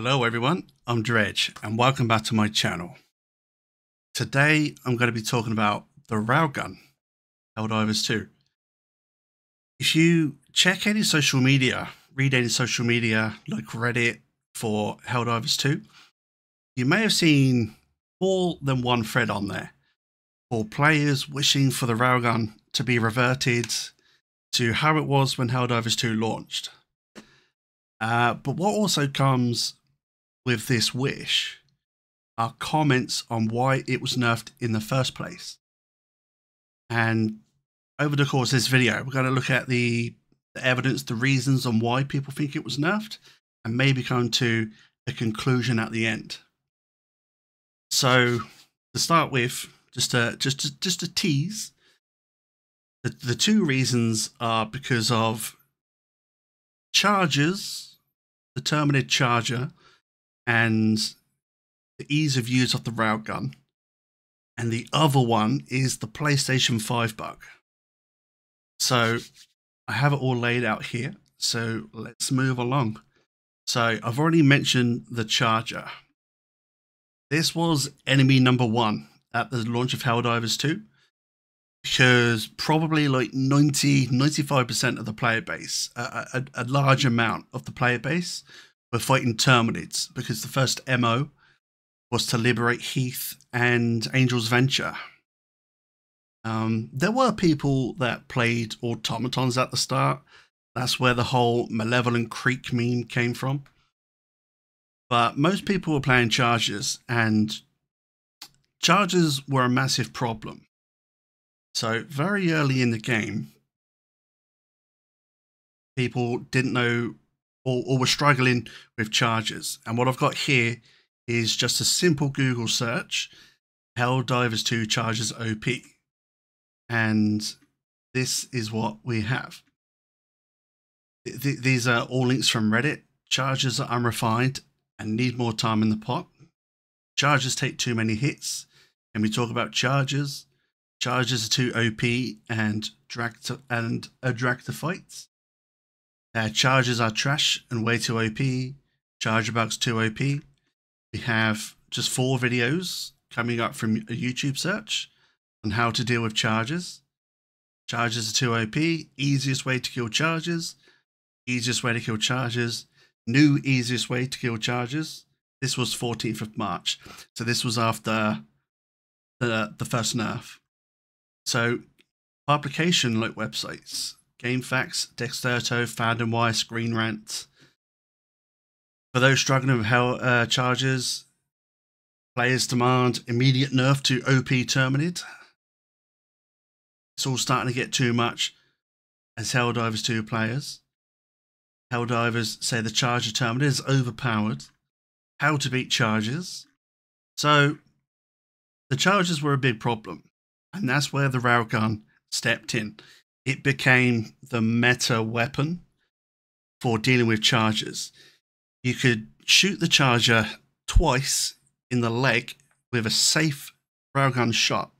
Hello everyone, I'm Dredj and welcome back to my channel. Today I'm going to be talking about the Railgun, Helldivers 2. If you check any social media, read any social media like Reddit for Helldivers 2, you may have seen more than one thread on there for players wishing for the Railgun to be reverted to how it was when Helldivers 2 launched. Uh, but what also comes with this wish are comments on why it was nerfed in the first place. And over the course of this video, we're going to look at the, the evidence, the reasons on why people think it was nerfed, and maybe come to a conclusion at the end. So, to start with, just a just a, just a tease. The the two reasons are because of chargers, the Terminid charger, and the ease of use of the railgun. And the other one is the PlayStation 5 bug. So I have it all laid out here. So let's move along. So I've already mentioned the charger. This was enemy number one at the launch of Helldivers 2 because probably like 90 95% of the player base a, a, a large amount of the player base were fighting Terminids because the first MO was to liberate Heeth and Angel's Venture. Um, there were people that played automatons at the start. That's where the whole Malevolent Creek meme came from. But most people were playing chargers, and chargers were a massive problem. So, very early in the game, people didn't know or, or were struggling with chargers. And what I've got here is just a simple Google search, Helldivers 2 chargers OP. And this is what we have. Th these are all links from Reddit. Chargers are unrefined and need more time in the pot. Chargers take too many hits. And we talk about chargers. Chargers are too OP and drag to, and a drag to fights. Uh, chargers are trash and way too OP. Charger bugs too OP. We have just four videos coming up from a YouTube search on how to deal with chargers. Chargers are too OP. Easiest way to kill chargers. Easiest way to kill chargers. New easiest way to kill chargers. This was 14th of March. So this was after the, the first nerf. So publication like websites GameFAQs, Dexerto, FandomWire, Screen Rant. For those struggling with hell uh, chargers, players demand immediate nerf to OP Terminid. It's all starting to get too much as Helldivers 2 players. Helldivers say the Charger Terminid is overpowered. How to beat Chargers. So, the Chargers were a big problem, and that's where the Railgun stepped in it became the meta weapon for dealing with chargers. You could shoot the charger twice in the leg with a safe railgun shot,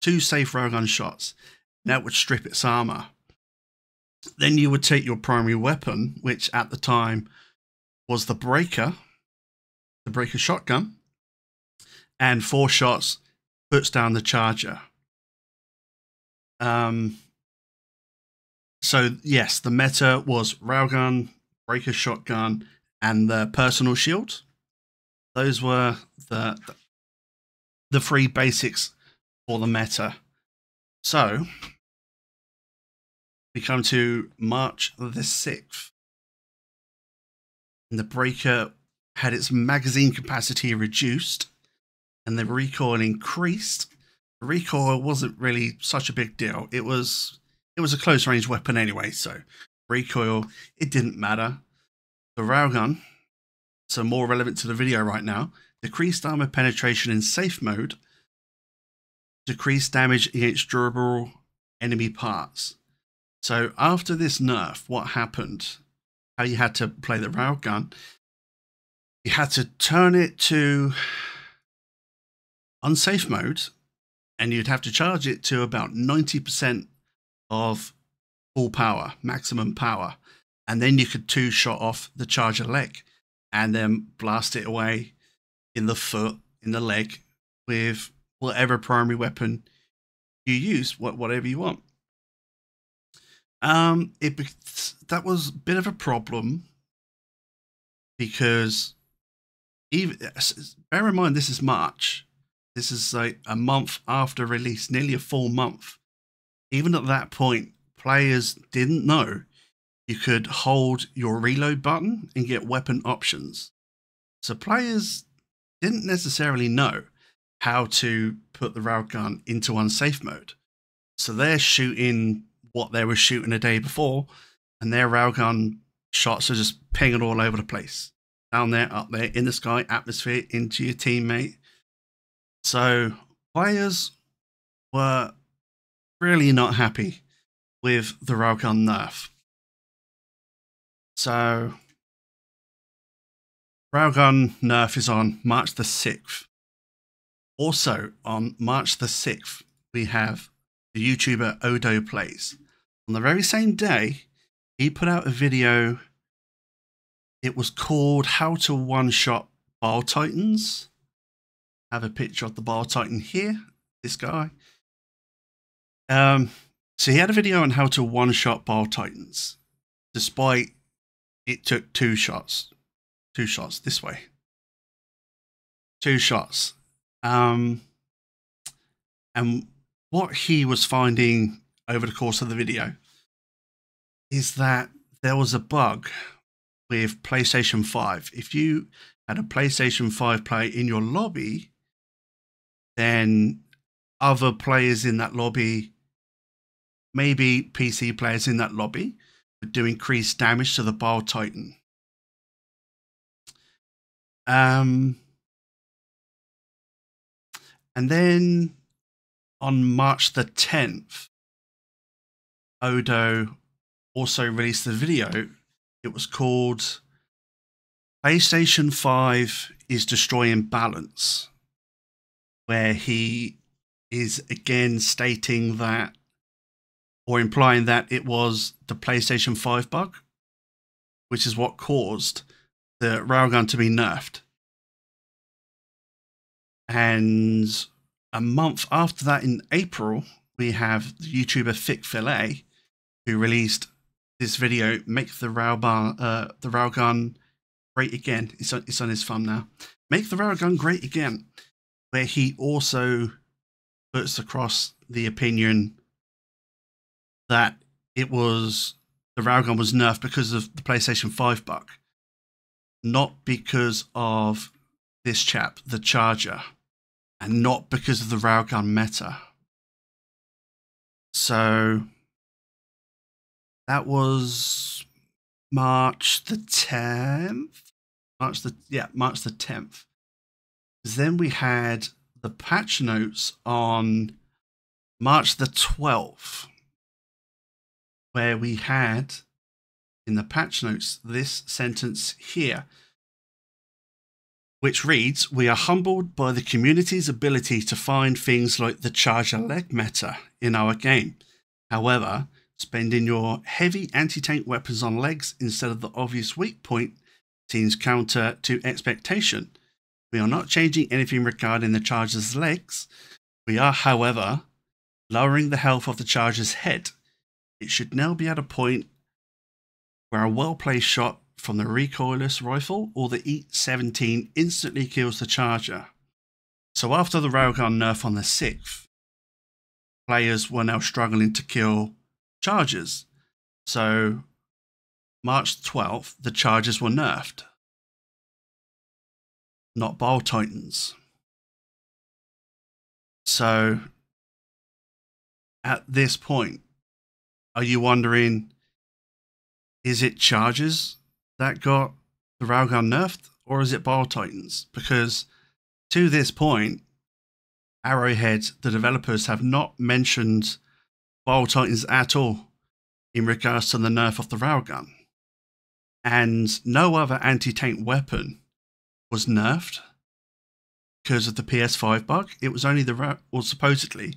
two safe railgun shots. and That would strip its armor. Then you would take your primary weapon, which at the time was the breaker, the breaker shotgun, and four shots puts down the charger. Um, so yes, the meta was railgun, breaker shotgun, and the personal shield. Those were the the three basics for the meta. So we come to March the sixth. And the breaker had its magazine capacity reduced and the recoil increased. The recoil wasn't really such a big deal. It was it was a close range weapon anyway, so recoil, it didn't matter. The railgun, so more relevant to the video right now, decreased armor penetration in safe mode, decreased damage against durable enemy parts. So after this nerf, what happened? How you had to play the railgun, you had to turn it to unsafe mode, and you'd have to charge it to about 90% of full power, maximum power, and then you could two shot off the charger leg. and then blast it away in the foot, in the leg, with whatever primary weapon you use, whatever you want. Um, it that was a bit of a problem because even bear in mind this is March. This is like a month after release, nearly a full month. Even at that point, players didn't know you could hold your reload button and get weapon options. So players didn't necessarily know how to put the railgun into unsafe mode. So they're shooting what they were shooting a day before, and their railgun shots are just pinging all over the place. Down there, up there, in the sky, atmosphere, into your teammate. So players were really not happy with the railgun nerf. So railgun nerf is on March the 6th. Also on March the 6th, we have the YouTuber Odo Plays. On the very same day, he put out a video. It was called How to One Shot Bile Titans. I have a picture of the Bile Titan here, this guy. Um, so he had a video on how to one shot Bile Titans, despite it took two shots. Two shots this way. Two shots. Um, and what he was finding over the course of the video is that there was a bug with PlayStation 5. If you had a PlayStation 5 player in your lobby, then other players in that lobby, maybe PC players in that lobby, would do increased damage to the Bile Titan. Um, and then on March the 10th, Odo also released the video. It was called PlayStation 5 is Destroying Balance, where he is again stating that or implying that it was the PlayStation 5 bug, which is what caused the railgun to be nerfed. And a month after that, in April, we have the YouTuber Thick Fillet, who released this video, "Make the railgun, uh, the railgun great again." It's on, it's on his thumb now. "Make the railgun great again," where he also puts across the opinion that it was the railgun was nerfed because of the PlayStation 5 bug, not because of this chap, the Charger and not because of the railgun meta. So that was March the 10th. March the yeah, March the 10th. Then we had the patch notes on March the 12th, where we had in the patch notes this sentence here which reads We are humbled by the community's ability to find things like the charger leg meta in our game. However, spending your heavy anti tank weapons on legs instead of the obvious weak point seems counter to expectation. We are not changing anything regarding the charger's legs. We are, however, lowering the health of the charger's head. It should now be at a point where a well placed shot from the recoilless rifle or the E-17 instantly kills the charger. So after the railgun nerf on the 6th, players were now struggling to kill chargers. So March 12th, the chargers were nerfed. Not Bile Titans. So at this point, are you wondering, is it chargers that got the railgun nerfed, or is it Bile Titans? Because to this point, Arrowhead, the developers, have not mentioned Bile Titans at all in regards to the nerf of the railgun. And no other anti tank weapon was nerfed because of the PS5 bug. It was only the, or supposedly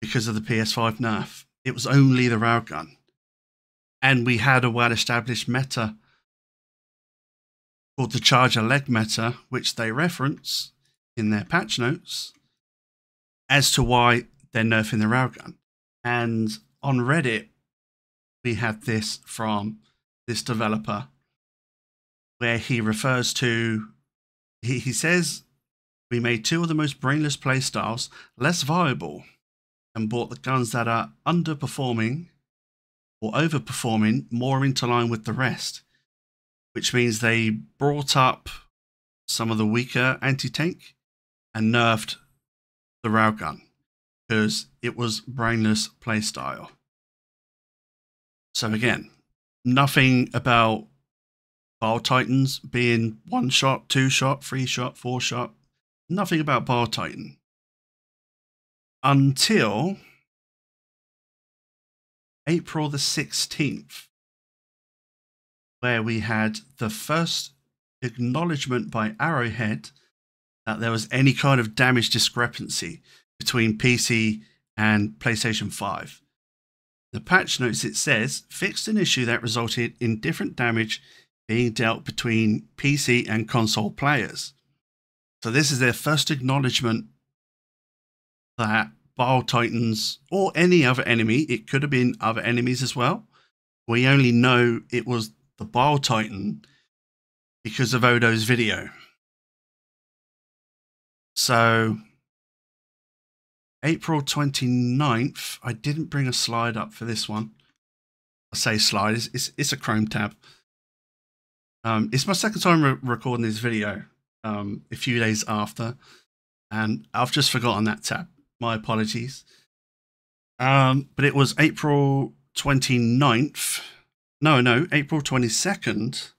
because of the PS5 nerf. It was only the railgun. And we had a well established meta called the Charger leg meta, which they reference in their patch notes as to why they're nerfing the railgun. And on Reddit, we had this from this developer where he refers to, he, he says, we made two of the most brainless playstyles less viable and brought the guns that are underperforming or overperforming more into line with the rest, which means they brought up some of the weaker anti tank and nerfed the railgun because it was brainless playstyle. So again, nothing about Bile Titans being one shot, two shot, three shot, four shot. Nothing about Bile Titan. Until April the 16th, where we had the first acknowledgement by Arrowhead that there was any kind of damage discrepancy between PC and PlayStation 5. The patch notes it says fixed an issue that resulted in different damage being dealt between PC and console players. So this is their first acknowledgement that Bile Titans or any other enemy. It could have been other enemies as well. We only know it was the Bile Titan because of Odo's video. So, April 29th, I didn't bring a slide up for this one. I say slide, it's, it's, it's a Chrome tab. Um, it's my second time re recording this video um, a few days after, and I've just forgotten that tab. My apologies. Um, but it was April 29th. No, no, April 22nd.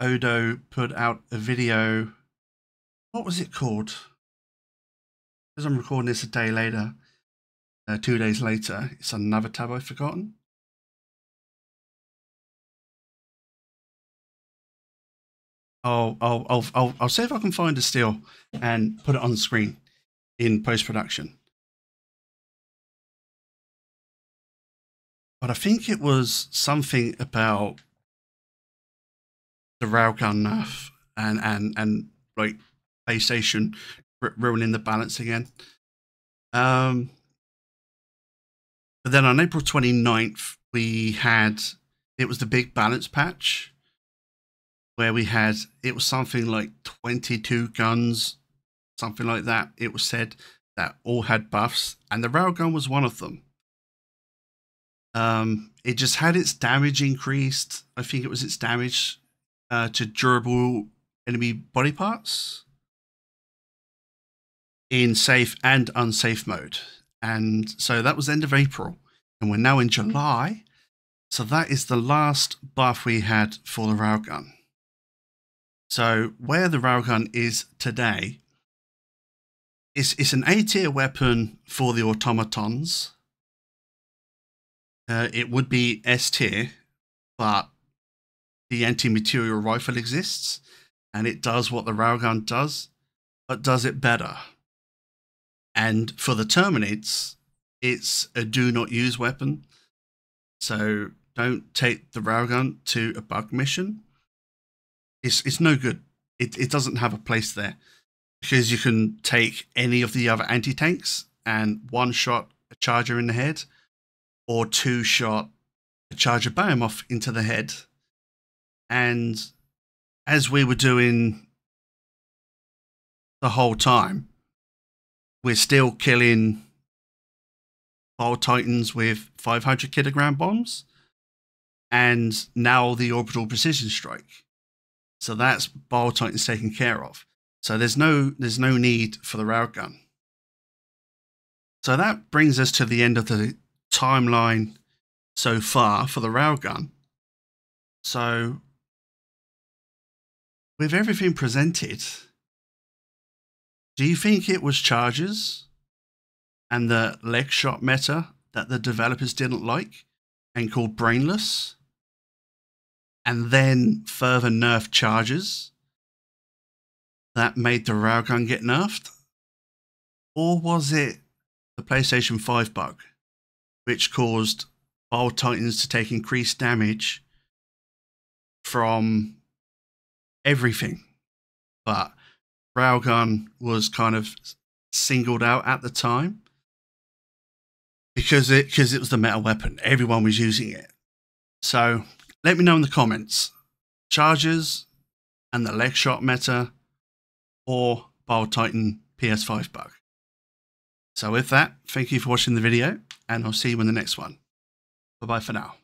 Odo put out a video. What was it called? Because I'm recording this a day later, uh, two days later. It's another tab I've forgotten. I'll, I'll, I'll, I'll, I'll see if I can find a still and put it on screen in post production. But I think it was something about the railgun nerf and and and like PlayStation ruining the balance again. Um, but then on April 29th, we had it was the big balance patch where we had it was something like 22 guns something like that. It was said that all had buffs, and the railgun was one of them. Um, it just had its damage increased. I think it was its damage uh, to durable enemy body parts in safe and unsafe mode. And so that was end of April, and we're now in July. So that is the last buff we had for the railgun. So where the railgun is today it's, it's an A tier weapon for the automatons. Uh, it would be S tier, but the anti-material rifle exists, and it does what the railgun does, but does it better. And for the Terminids, it's a do not use weapon. So don't take the railgun to a bug mission. It's it's no good. It it doesn't have a place there because you can take any of the other anti tanks and one shot a charger in the head, or two shot a charger behemoth into the head. And as we were doing the whole time, we're still killing Bile Titans with 500 kilogram bombs, and now the orbital precision strike. So that's Bile Titans taken care of. So there's no there's no need for the railgun. So that brings us to the end of the timeline so far for the railgun. So with everything presented, do you think it was chargers and the leg shot meta that the developers didn't like and called brainless? And then further nerf chargers that made the railgun get nerfed? Or was it the PlayStation 5 bug, which caused Bile Titans to take increased damage from everything. But railgun was kind of singled out at the time because it because it was the meta weapon. Everyone was using it. So let me know in the comments. Chargers and the leg shot meta or Bile Titan PS5 bug. So with that, thank you for watching the video and I'll see you in the next one. Bye bye for now.